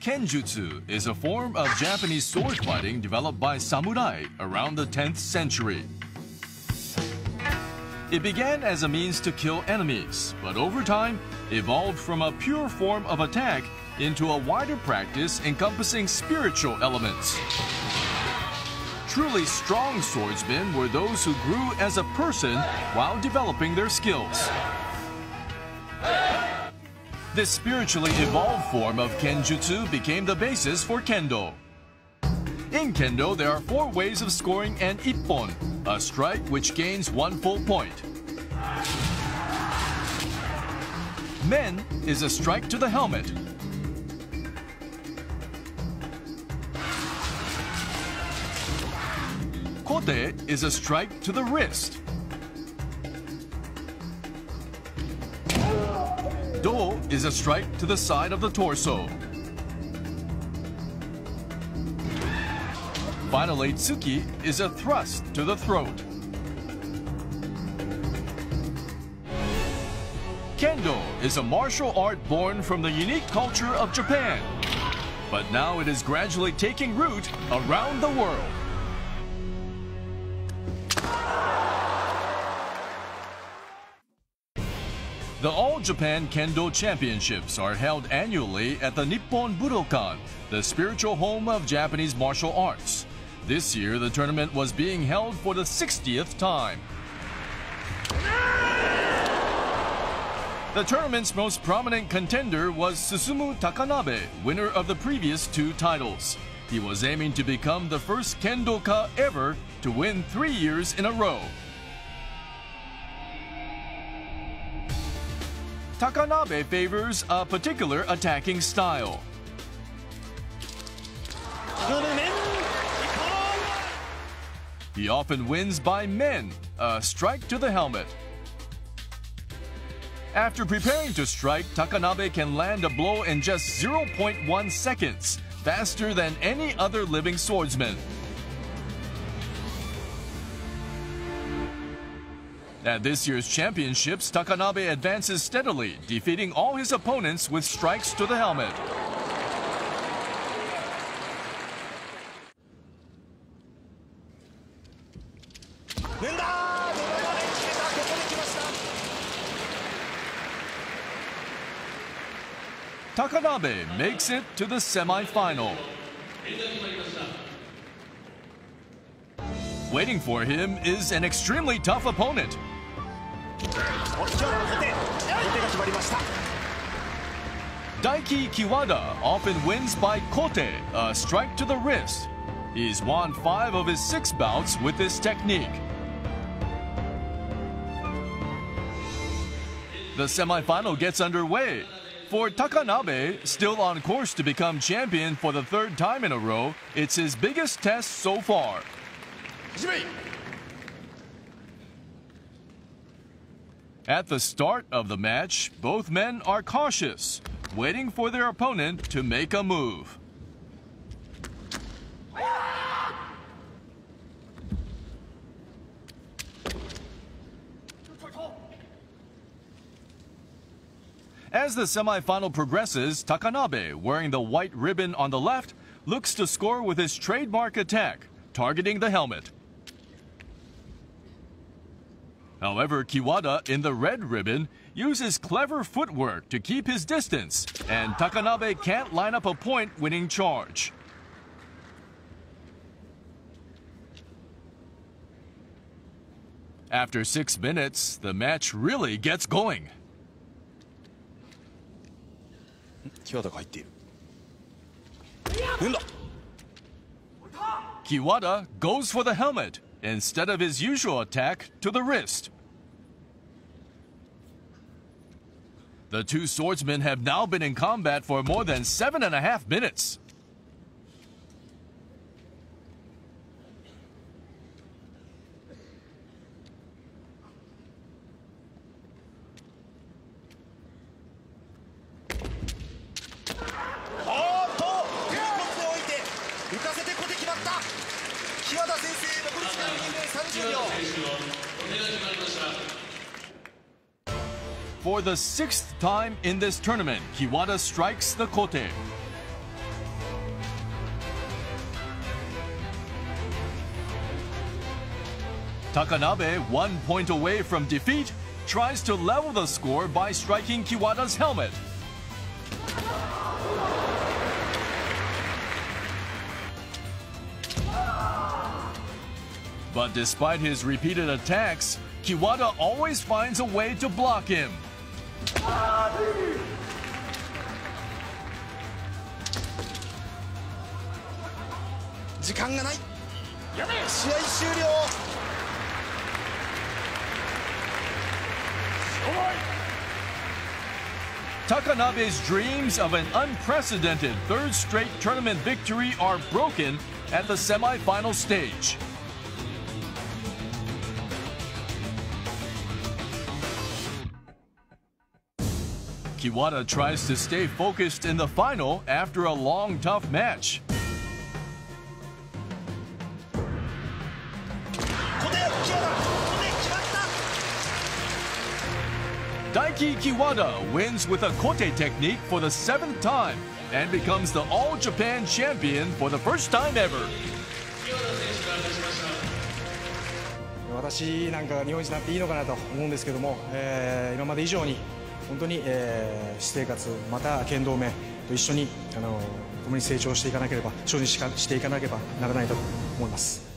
Kenjutsu is a form of Japanese sword fighting developed by samurai around the 10th century. It began as a means to kill enemies, but over time evolved from a pure form of attack into a wider practice encompassing spiritual elements. Truly strong swordsmen were those who grew as a person while developing their skills. This spiritually evolved form of Kenjutsu became the basis for Kendo. In Kendo, there are four ways of scoring an ippon, a strike which gains one full point. Men is a strike to the helmet. Kote is a strike to the wrist. Do is a strike to the side of the torso. Finally, Tsuki is a thrust to the throat. Kendo is a martial art born from the unique culture of Japan. But now it is gradually taking root around the world. The All Japan Kendo Championships are held annually at the Nippon Budokan, the spiritual home of Japanese martial arts. This year, the tournament was being held for the 60th time. The tournament's most prominent contender was Susumu Takanabe, winner of the previous two titles. He was aiming to become the first kendoka ever to win three years in a row. Takanabe favors a particular attacking style. He often wins by men, a strike to the helmet. After preparing to strike, Takanabe can land a blow in just 0.1 seconds, faster than any other living swordsman. At this year's championships, Takanabe advances steadily, defeating all his opponents with strikes to the helmet. Takanabe makes it to the semifinal. Waiting for him is an extremely tough opponent. Daiki Kiwada often wins by kote, a strike to the wrist. He's won five of his six bouts with this technique. The semifinal gets underway. For Takanabe, still on course to become champion for the third time in a row, it's his biggest test so far. At the start of the match, both men are cautious, waiting for their opponent to make a move. As the semifinal progresses, Takanabe, wearing the white ribbon on the left, looks to score with his trademark attack, targeting the helmet. However, Kiwada in the red ribbon uses clever footwork to keep his distance, and Takanabe can't line up a point-winning charge. After six minutes, the match really gets going. Kiwada goes for the helmet instead of his usual attack to the wrist. The two swordsmen have now been in combat for more than seven and a half minutes. For the sixth time in this tournament, Kiwada strikes the Kote. Takanabe, one point away from defeat, tries to level the score by striking Kiwada's helmet. But despite his repeated attacks, Kiwada always finds a way to block him. 時間がない試合終了 Takanabe's dreams of an unprecedented third straight tournament victory are broken at the semifinal stage. Kiwada tries to stay focused in the final after a long, tough match. Daiki Kiwada wins with a kote technique for the seventh time and becomes the All Japan champion for the first time ever. 私なんか日本一になっていいのかなと思うんですけども、えー、今まで以上に本当に、えー私生活また剣道名と一緒にあの共に成長していかなければ精進しかしていかなければならないと思います。